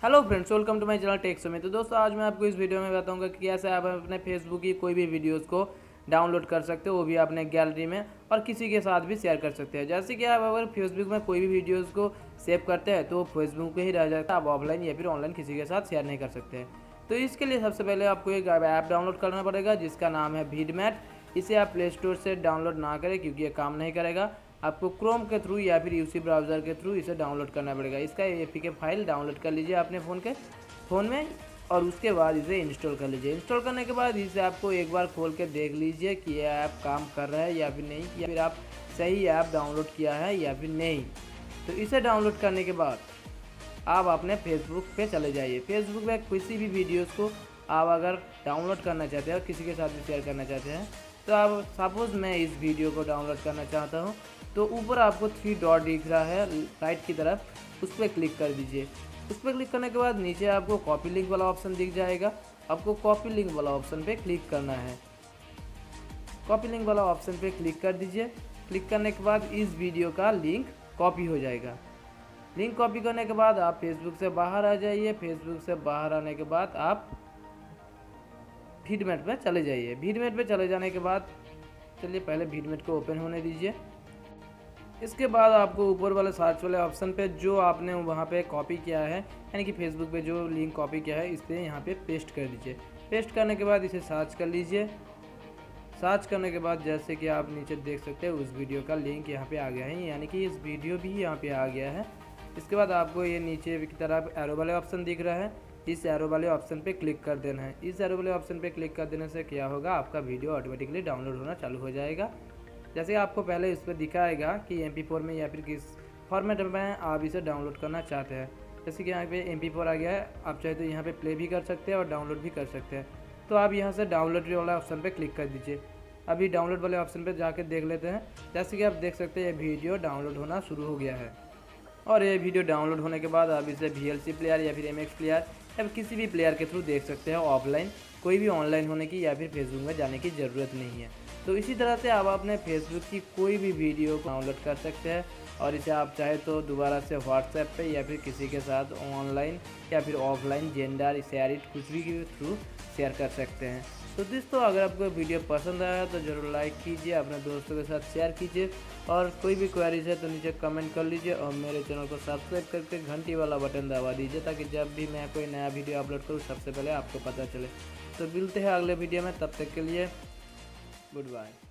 Hello friends welcome to my channel techs में। तो दोस्तों, आज मैं आपको इस वीडियो में बताऊँगा कि कैसे आप अपने फेसबुक की कोई भी वीडियोस को डाउनलोड कर सकते हो, वो भी अपने गैलरी में और किसी के साथ भी शेयर कर सकते हैं। जैसे कि आप अगर फेसबुक में कोई भी वीडियोस को सेव करते हैं तो फेसबुक पर ही रह जाता है। आप ऑफलाइन या फिर ऑनलाइन किसी के साथ शेयर नहीं कर सकते तो इसके लिए सबसे पहले आपको एक ऐप डाउनलोड करना पड़ेगा, जिसका नाम है भीडमैट इसे आप प्ले स्टोर से डाउनलोड ना करें, क्योंकि ये काम नहीं करेगा। आपको क्रोम के थ्रू या फिर यूसी ब्राउज़र के थ्रू इसे डाउनलोड करना पड़ेगा। इसका ए फ़ाइल डाउनलोड कर लीजिए अपने फ़ोन के फ़ोन में, और उसके बाद इसे इंस्टॉल कर लीजिए। इंस्टॉल करने के बाद इसे आपको एक बार खोल के देख लीजिए कि यह ऐप काम कर रहा है या फिर नहीं, या फिर आप सही ऐप डाउनलोड किया है या फिर नहीं। तो इसे डाउनलोड करने के बाद आप अपने फेसबुक पे चले जाइए। फेसबुक पे किसी भी वीडियोस को आप अगर डाउनलोड करना चाहते हैं और किसी के साथ भी शेयर करना चाहते हैं तो आप सपोज़ मैं इस वीडियो को डाउनलोड करना चाहता हूँ तो ऊपर आपको थ्री डॉट दिख रहा है राइट की तरफ़, उस पर क्लिक कर दीजिए। उस पर क्लिक करने के बाद नीचे आपको कॉपी लिंक वाला ऑप्शन दिख जाएगा। आपको कॉपी लिंक वाला ऑप्शन पे क्लिक करना है। कॉपी लिंक वाला ऑप्शन पे क्लिक कर दीजिए। क्लिक करने के बाद इस वीडियो का लिंक कॉपी हो जाएगा। लिंक कॉपी करने के बाद आप फेसबुक से बाहर आ जाइए। फेसबुक से बाहर आने के बाद आप भीडमेट पे चले जाइए। भीडमेट पे चले जाने के बाद, चलिए पहले भीडमेट को ओपन होने दीजिए। इसके बाद आपको ऊपर वाले सर्च वाले ऑप्शन पे जो आपने वहाँ पे कॉपी किया है, यानी कि फेसबुक पे जो लिंक कॉपी किया है इसे यहाँ पे पेस्ट कर दीजिए। पेस्ट करने के बाद इसे सर्च कर लीजिए। सर्च करने के बाद जैसे कि आप नीचे देख सकते हैं, उस वीडियो का लिंक यहाँ पे आ गया है। यानी कि इस वीडियो भी यहाँ पे आ गया है। इसके बाद आपको ये नीचे की तरफ़ एरो वाले ऑप्शन दिख रहा है। इस एरो वाले ऑप्शन पे क्लिक कर देना है। इस एरो वाले ऑप्शन पे क्लिक कर देने से क्या होगा? आपका वीडियो ऑटोमेटिकली डाउनलोड होना चालू हो जाएगा। जैसे आपको पहले इस पर दिखाएगा कि एम में या फिर किस फॉर्मेट में आप इसे डाउनलोड करना चाहते हैं। जैसे कि यहाँ पे एम आ गया है। आप चाहे तो यहाँ पे प्ले भी कर सकते हैं और डाउनलोड भी कर सकते हैं। तो आप यहाँ से डाउनलोड वाला ऑप्शन पे क्लिक कर दीजिए। अभी डाउनलोड वाले ऑप्शन पे जाके देख लेते हैं। जैसे कि आप देख सकते हैं, ये वीडियो डाउनलोड होना शुरू हो गया है। और ये वीडियो डाउनलोड होने के बाद आप इसे VLC प्लेयर या फिर MX प्लेयर या किसी भी प्लेयर के थ्रू देख सकते हैं ऑफलाइन कोई भी ऑनलाइन होने की या फिर फेसबुक में जाने की ज़रूरत नहीं है। तो इसी तरह से आप अपने फेसबुक की कोई भी वीडियो को डाउनलोड कर सकते हैं। और इसे आप चाहे तो दोबारा से व्हाट्सएप पे या फिर किसी के साथ ऑनलाइन या फिर ऑफलाइन जेंडर शेयरिट कुछ भी के थ्रू शेयर कर सकते हैं तो दोस्तों, अगर आपको वीडियो पसंद आया तो ज़रूर लाइक कीजिए, अपने दोस्तों के साथ शेयर कीजिए और कोई भी क्वेरीज है तो नीचे कमेंट कर लीजिए और मेरे चैनल को सब्सक्राइब करके घंटी वाला बटन दबा दीजिए ताकि जब भी मैं कोई नया वीडियो अपलोड करूँ, सबसे पहले आपको पता चले तो मिलते हैं अगले वीडियो में, तब तक के लिए Goodbye.